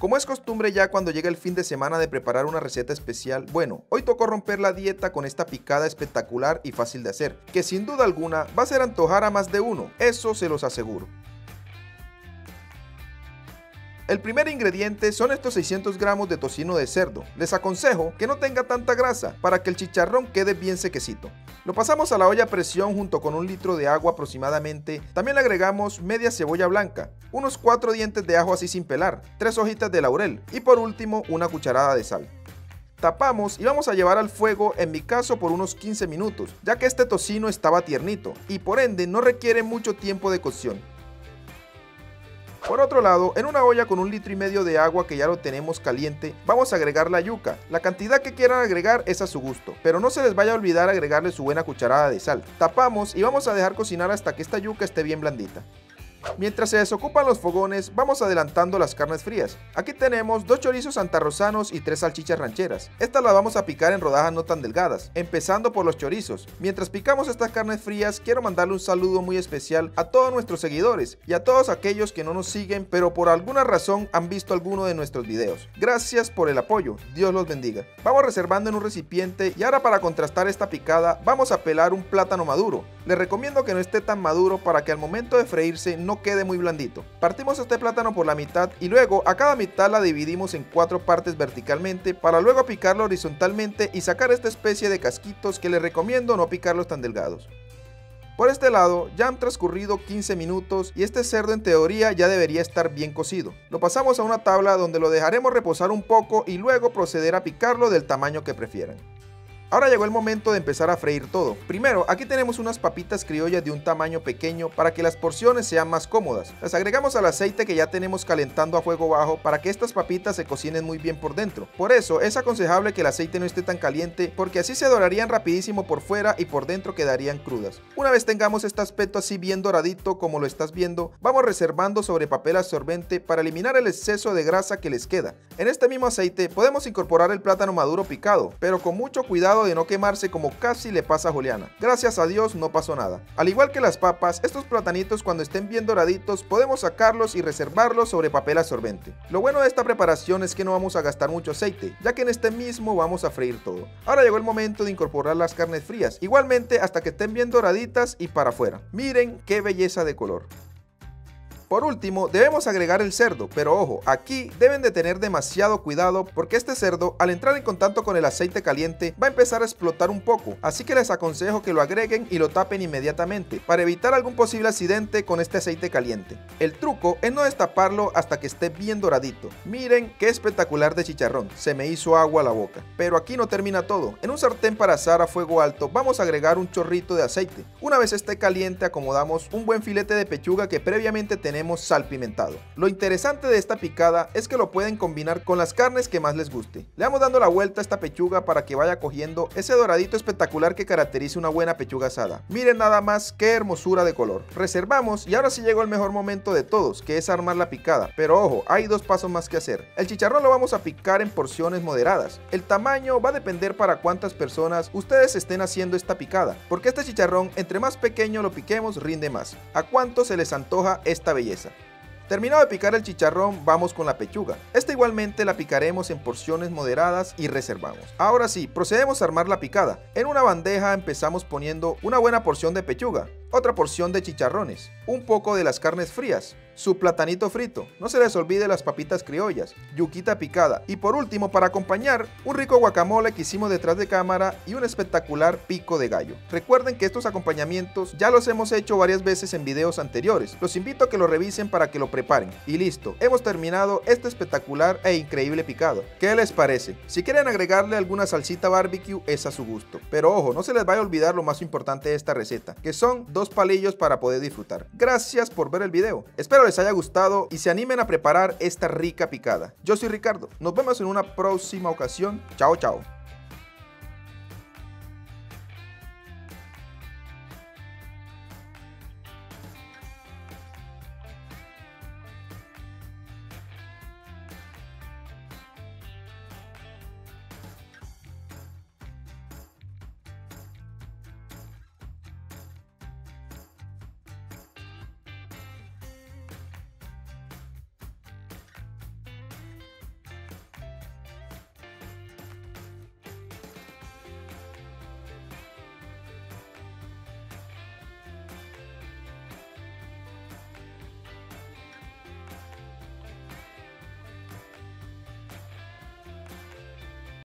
Como es costumbre ya cuando llega el fin de semana de preparar una receta especial, bueno, hoy tocó romper la dieta con esta picada espectacular y fácil de hacer, que sin duda alguna va a ser antojar a más de uno, eso se los aseguro. El primer ingrediente son estos 600 gramos de tocino de cerdo. Les aconsejo que no tenga tanta grasa para que el chicharrón quede bien sequecito. Lo pasamos a la olla a presión junto con un litro de agua aproximadamente. También le agregamos media cebolla blanca, unos 4 dientes de ajo así sin pelar, 3 hojitas de laurel y por último una cucharada de sal. Tapamos y vamos a llevar al fuego, en mi caso por unos 15 minutos, ya que este tocino estaba tiernito y por ende no requiere mucho tiempo de cocción. Por otro lado, en una olla con un litro y medio de agua que ya lo tenemos caliente, vamos a agregar la yuca. La cantidad que quieran agregar es a su gusto, pero no se les vaya a olvidar agregarle su buena cucharada de sal. Tapamos y vamos a dejar cocinar hasta que esta yuca esté bien blandita. Mientras se desocupan los fogones, vamos adelantando las carnes frías. Aquí tenemos dos chorizos santarrosanos y tres salchichas rancheras. Estas las vamos a picar en rodajas no tan delgadas, empezando por los chorizos. Mientras picamos estas carnes frías, quiero mandarle un saludo muy especial a todos nuestros seguidores y a todos aquellos que no nos siguen, pero por alguna razón han visto alguno de nuestros videos. Gracias por el apoyo, Dios los bendiga. Vamos reservando en un recipiente y ahora para contrastar esta picada, vamos a pelar un plátano maduro. Les recomiendo que no esté tan maduro para que al momento de freírse no quede muy blandito. Partimos este plátano por la mitad y luego a cada mitad la dividimos en cuatro partes verticalmente para luego picarlo horizontalmente y sacar esta especie de casquitos que les recomiendo no picarlos tan delgados. Por este lado ya han transcurrido 15 minutos y este cerdo en teoría ya debería estar bien cocido. Lo pasamos a una tabla donde lo dejaremos reposar un poco y luego proceder a picarlo del tamaño que prefieran. Ahora llegó el momento de empezar a freír todo. Primero, aquí tenemos unas papitas criollas de un tamaño pequeño para que las porciones sean más cómodas. Las agregamos al aceite que ya tenemos calentando a fuego bajo para que estas papitas se cocinen muy bien por dentro. Por eso es aconsejable que el aceite no esté tan caliente porque así se dorarían rapidísimo por fuera y por dentro quedarían crudas. Una vez tengamos este aspecto así bien doradito como lo estás viendo, vamos reservando sobre papel absorbente para eliminar el exceso de grasa que les queda. En este mismo aceite podemos incorporar el plátano maduro picado, pero con mucho cuidado de no quemarse como casi le pasa a Juliana. Gracias a Dios no pasó nada. Al igual que las papas, estos platanitos cuando estén bien doraditos podemos sacarlos y reservarlos sobre papel absorbente. Lo bueno de esta preparación es que no vamos a gastar mucho aceite, ya que en este mismo vamos a freír todo. Ahora llegó el momento de incorporar las carnes frías, igualmente hasta que estén bien doraditas y para afuera. Miren qué belleza de color. Por último, debemos agregar el cerdo, pero ojo, aquí deben de tener demasiado cuidado porque este cerdo al entrar en contacto con el aceite caliente va a empezar a explotar un poco, así que les aconsejo que lo agreguen y lo tapen inmediatamente para evitar algún posible accidente con este aceite caliente. El truco es no destaparlo hasta que esté bien doradito. Miren qué espectacular de chicharrón, se me hizo agua a la boca. Pero aquí no termina todo, en un sartén para asar a fuego alto vamos a agregar un chorrito de aceite. Una vez esté caliente acomodamos un buen filete de pechuga que previamente tenemos salpimentado. Lo interesante de esta picada es que lo pueden combinar con las carnes que más les guste. Le vamos dando la vuelta a esta pechuga para que vaya cogiendo ese doradito espectacular que caracteriza una buena pechuga asada. Miren nada más qué hermosura de color. Reservamos y ahora sí llegó el mejor momento de todos, que es armar la picada. Pero ojo, hay dos pasos más que hacer. El chicharrón lo vamos a picar en porciones moderadas. El tamaño va a depender para cuántas personas ustedes estén haciendo esta picada, porque este chicharrón entre más pequeño lo piquemos rinde más. ¿A cuánto se les antoja esta Terminado de picar el chicharrón, vamos con la pechuga. Esta igualmente la picaremos en porciones moderadas y reservamos. Ahora sí, procedemos a armar la picada. En una bandeja empezamos poniendo una buena porción de pechuga, otra porción de chicharrones, un poco de las carnes frías, su platanito frito, no se les olvide las papitas criollas, yuquita picada y por último para acompañar un rico guacamole que hicimos detrás de cámara y un espectacular pico de gallo. Recuerden que estos acompañamientos ya los hemos hecho varias veces en videos anteriores, los invito a que lo revisen para que lo preparen y listo, hemos terminado este espectacular e increíble picado. ¿Qué les parece? Si quieren agregarle alguna salsita barbecue es a su gusto, pero ojo, no se les vaya a olvidar lo más importante de esta receta, que son dos palillos para poder disfrutar. Gracias por ver el video, espero les haya gustado y se animen a preparar esta rica picada. Yo soy Ricardo, nos vemos en una próxima ocasión. Chao, chao.